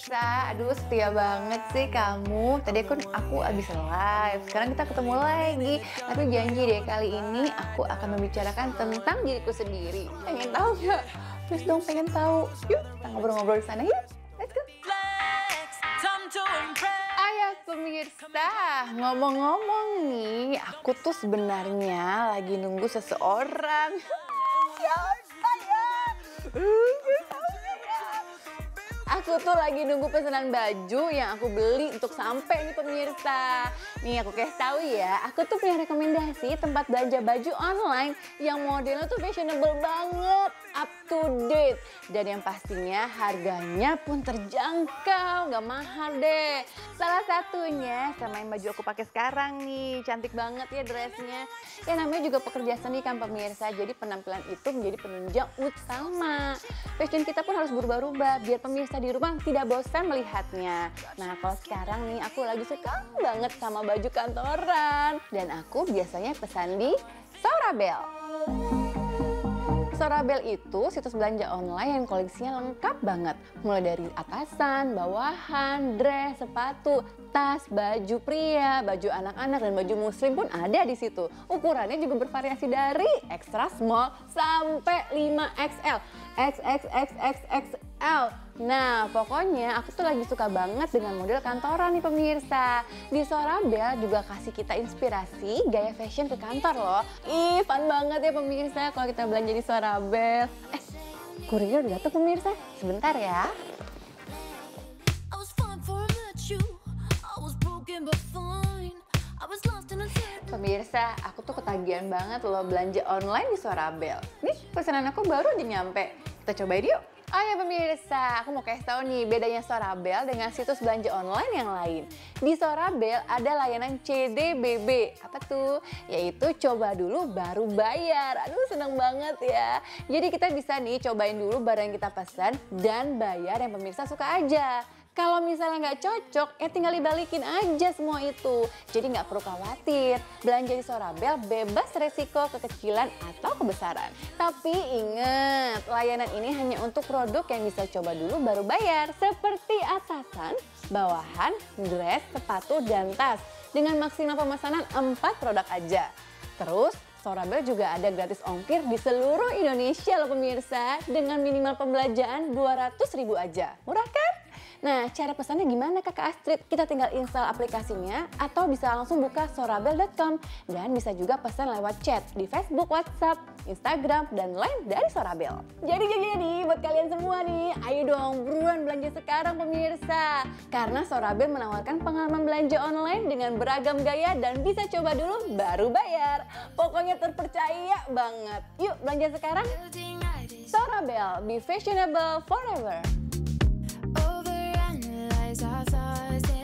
pemirsa, aduh setia banget sih kamu. Tadi kan aku abis live, sekarang kita ketemu lagi. Tapi janji deh kali ini aku akan membicarakan tentang diriku sendiri. Pengen tahu nggak? Please dong pengen tahu. Yuk kita ngobrol-ngobrol di sana yuk. Let's go. Ayah pemirsa, ngomong-ngomong nih, aku tuh sebenarnya lagi nunggu seseorang. ya saya. Aku tuh lagi nunggu pesanan baju yang aku beli untuk sampai nih pemirsa. Nih aku kasih tahu ya, aku tuh punya rekomendasi tempat belanja baju online yang modelnya tuh fashionable banget, date. Dan yang pastinya harganya pun terjangkau, nggak mahal deh. Salah satunya sama yang baju aku pakai sekarang nih, cantik banget ya dressnya. Ya namanya juga pekerja seni kan pemirsa, jadi penampilan itu menjadi penunjang utama. Fashion kita pun harus berubah-ubah biar pemirsa di rumah tidak bosan melihatnya. Nah kalau sekarang nih aku lagi suka banget sama baju kantoran. Dan aku biasanya pesan di Sorabel. Sorabel itu situs belanja online yang koleksinya lengkap banget. Mulai dari atasan, bawahan, dress, sepatu, tas, baju pria, baju anak-anak, dan baju muslim pun ada di situ. Ukurannya juga bervariasi dari extra small sampai 5XL. XXXXXL. Nah, pokoknya aku tuh lagi suka banget dengan model kantoran nih pemirsa. Di Sorabel juga kasih kita inspirasi gaya fashion ke kantor loh. Ih, fun banget ya pemirsa kalau kita belanja di Sorabel. Eh, kurir udah datang pemirsa. Sebentar ya. Pemirsa, aku tuh ketagihan banget loh belanja online di Sorabel. Nih, pesanan aku baru aja nyampe. Kita cobain yuk. Oh ya pemirsa, aku mau kasih tahu nih bedanya Sorabel dengan situs belanja online yang lain. Di Sorabel ada layanan CDBB. Apa tuh? Yaitu coba dulu baru bayar. Aduh seneng banget ya. Jadi kita bisa nih cobain dulu barang yang kita pesan dan bayar yang pemirsa suka aja. Kalau misalnya nggak cocok, ya tinggal dibalikin aja semua itu. Jadi nggak perlu khawatir, belanja di Sorabel bebas resiko kekecilan atau kebesaran. Tapi ingat, layanan ini hanya untuk produk yang bisa coba dulu baru bayar. Seperti atasan, bawahan, dress, sepatu, dan tas. Dengan maksimal pemesanan 4 produk aja. Terus Sorabel juga ada gratis ongkir di seluruh Indonesia loh pemirsa dengan minimal pembelanjaan 200 ribu aja. Murah kan? Nah, cara pesannya gimana kakak Astrid? Kita tinggal install aplikasinya atau bisa langsung buka sorabel.com dan bisa juga pesan lewat chat di Facebook, WhatsApp, Instagram, dan lain dari Sorabel. Jadi jadi jadi buat kalian semua nih, ayo dong buruan belanja sekarang pemirsa. Karena Sorabel menawarkan pengalaman belanja online dengan beragam gaya dan bisa coba dulu baru bayar. Pokoknya terpercaya banget. Yuk belanja sekarang. Sorabel, be fashionable forever. Overanalyze our thoughts